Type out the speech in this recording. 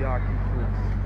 Yaki, please.